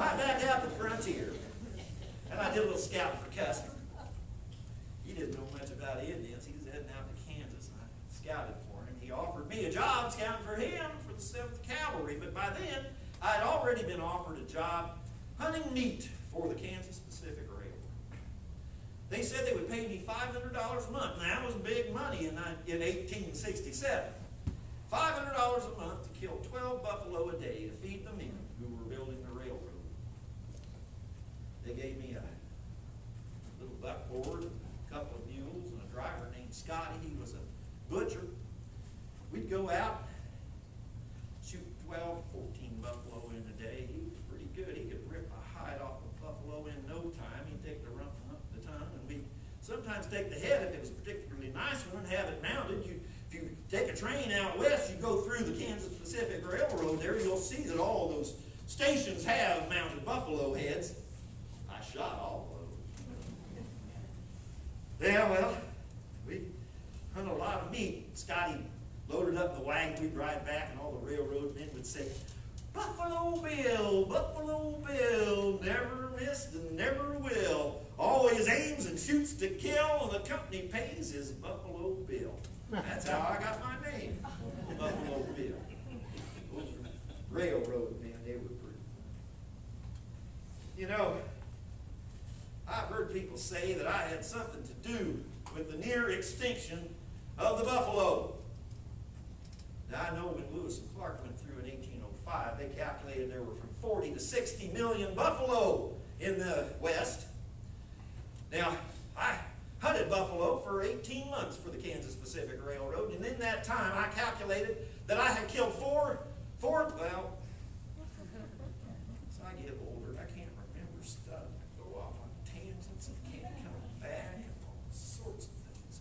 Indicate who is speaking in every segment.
Speaker 1: right back out to the frontier. And I did a little scouting for Custer. He didn't know much about Indians. He was heading out to Kansas, I scouted for him. He offered me a job scouting for him for the 7th Cavalry, but by then, I had already been offered a job hunting meat for the Kansas Pacific Railroad. They said they would pay me $500 a month, and that was big money in 1867. $500 a month to kill 12 buffalo a day to feed the men who were building the railroad. They gave me a little buckboard, a couple of mules, and a driver named Scotty. He was a butcher. We'd go out, shoot 12, 14 buffalo in a day. He was pretty good. He could rip a hide off a buffalo in no time. He'd take the rump up the tongue, and we sometimes take the head if it was a particularly nice one have it mounted. You, if you take a train out west, you go through the Kansas Pacific Railroad there, you'll see that all those stations have mounted buffalo heads. I shot all of those. Yeah, well, we hunt a lot of meat. Scotty loaded up the wagon, we'd ride back, and all the railroad men would say, Buffalo Bill, Buffalo Bill, never missed and never will. Always aims and shoots to kill, and the company pays his Buffalo Bill. That's how I got my name, Buffalo Bill. Those railroad men, they were pretty. You know, I've heard people say that I had something to do with the near extinction of the buffalo. Now, I know when Lewis and Clark went through in 1805, they calculated there were from 40 to 60 million buffalo in the West. Now, I hunted buffalo for 18 months for the Kansas Pacific Railroad, and in that time I calculated that I had killed four, four, well, as I get older, I can't remember stuff. I go off on tangents and can't come back and all sorts of things.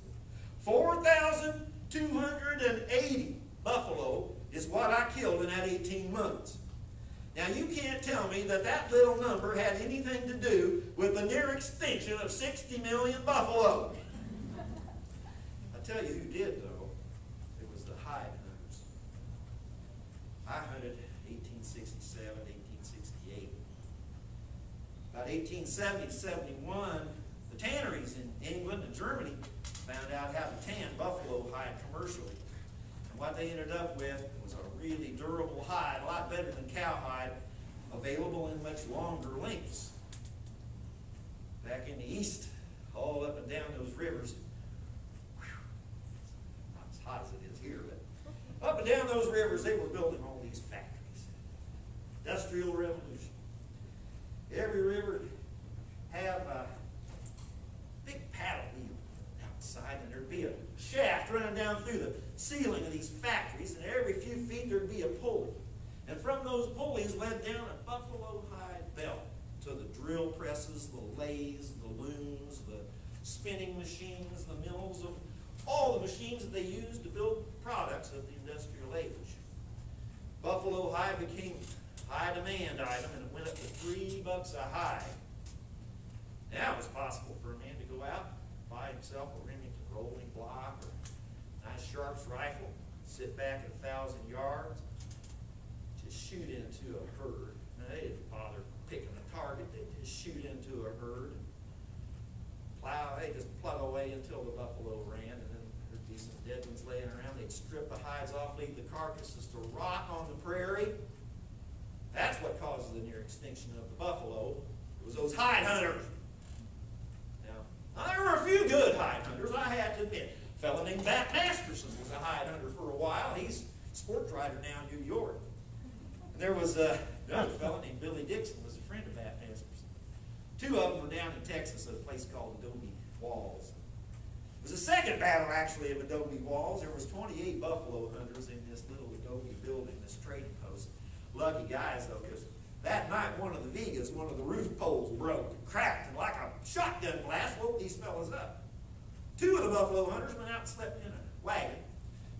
Speaker 1: 4,280 buffalo is what I killed in that 18 months. Now, you can't tell me that that little number had anything to do with the near extinction of 60 million buffalo. I tell you who did, though. It was the hide hunters. I hunted 1867, 1868. About 1870, 71, the tanneries in England and Germany found out how to tan buffalo hide commercially. And what they ended up with was a really durable hide, a lot better than cowhide, available in much longer lengths. Back in the east, all up and down those rivers, whew, not as hot as it is here, but up and down those rivers, they were building all these factories. Industrial revolution. Every river have a big paddle wheel outside, and there'd be a shaft running down through the ceiling of these factories, and every few feet there'd be a pulley. And from those pulleys led down a buffalo hide belt to the drill presses, the lathes, the looms, the spinning machines, the mills of all the machines that they used to build products of the industrial age. Buffalo hide became a high demand item and it went up to three bucks a hide. Now it was possible for a man to go out, buy himself a Remington rolling block or a Sharps rifle, sit back a thousand yards, just shoot into a herd. Now, they didn't bother picking a target, they just shoot into a herd. Plow, they just plug away until the buffalo ran, and then there'd be some dead ones laying around. They'd strip the hides off, leave the carcasses to rot on the prairie. That's what causes the near extinction of the buffalo. It was those hide hunters. Now, there were a few good hide hunters, I have to admit. A fellow named Bat Masterson was a hide hunter for a while. He's a sports writer now in New York. And there was uh, another fellow named Billy Dixon was a friend of Bat Masterson. Two of them were down in Texas at a place called Adobe Walls. It was the second battle, actually, of Adobe Walls. There was 28 buffalo hunters in this little Adobe building, this trading post. Lucky guys, though, because that night one of the Vigas, one of the roof poles broke and cracked, and like a shotgun blast woke these fellas up. Two of the buffalo hunters went out and slept in a wagon,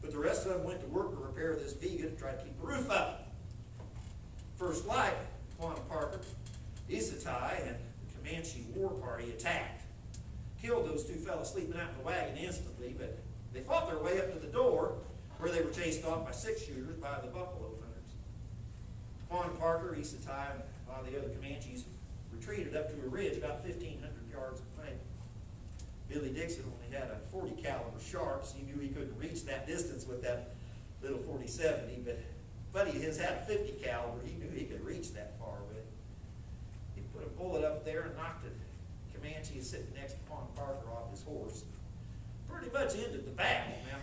Speaker 1: but the rest of them went to work to repair this Viga to try to keep the roof up. First light, Quanah Parker, Isatai, and the Comanche war party attacked. Killed those two fellas sleeping out in the wagon instantly, but they fought their way up to the door where they were chased off by six shooters by the buffalo hunters. Quanah Parker, Isatai, and a lot of the other Comanches retreated up to a ridge about fifteen hundred yards away. Billy Dixon only had a forty caliber Sharps. He knew he couldn't reach that distance with that little forty seventy, but buddy his had a fifty caliber. He knew he could reach that far with. He put a bullet up there and knocked it. Comanche sitting next to Quanah Parker off his horse. Pretty much ended the battle. Now,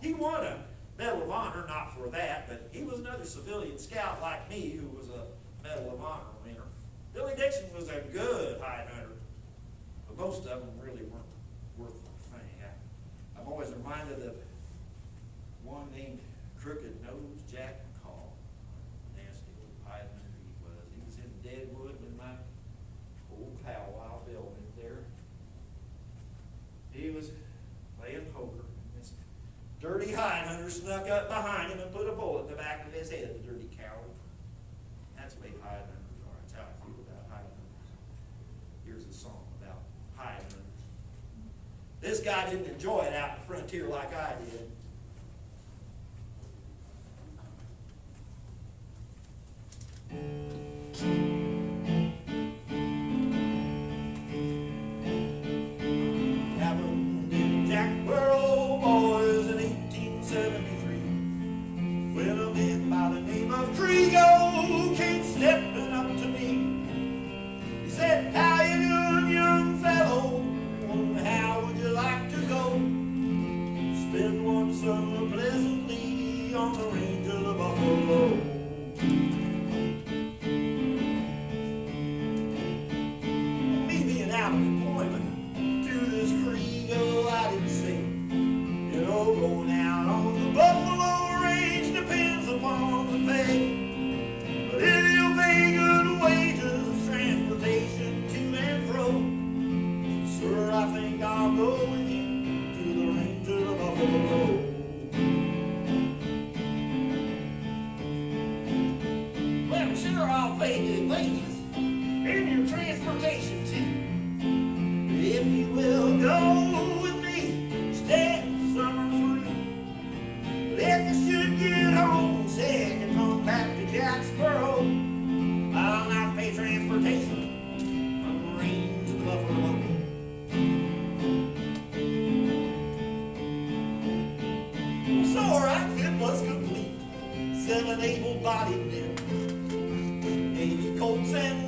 Speaker 1: he won a Medal of Honor, not for that, but he was another civilian scout like me who was a Medal of Honor winner. Billy Dixon was a good hide hunter, but most of them really weren't worth thing. I, I'm always reminded of one named Crooked Nose Jack McCall. Nasty old hunter he was. He was in Deadwood with my old pal Wild Bill went there. He was playing poker. and This dirty hide hunter snuck up behind him and put a bullet in the back of his head, the dirty coward. That's the way hide hunters are. That's how I feel about hide hunters. Here's a song about hide hunters. This guy didn't enjoy it out in the frontier like I did. On the range of the buffalo. Was complete, seven able-bodied men. Navy coats and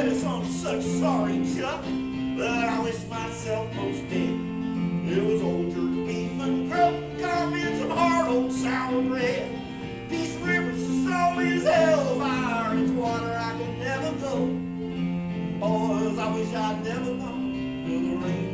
Speaker 1: And us on such sorry chuck, but I wish myself most dead. It was old jerk beef and croak, come in some hard old sour bread. Pease River's as salty as hellfire, it's water I could never go. Boys, I wish I'd never gone to the range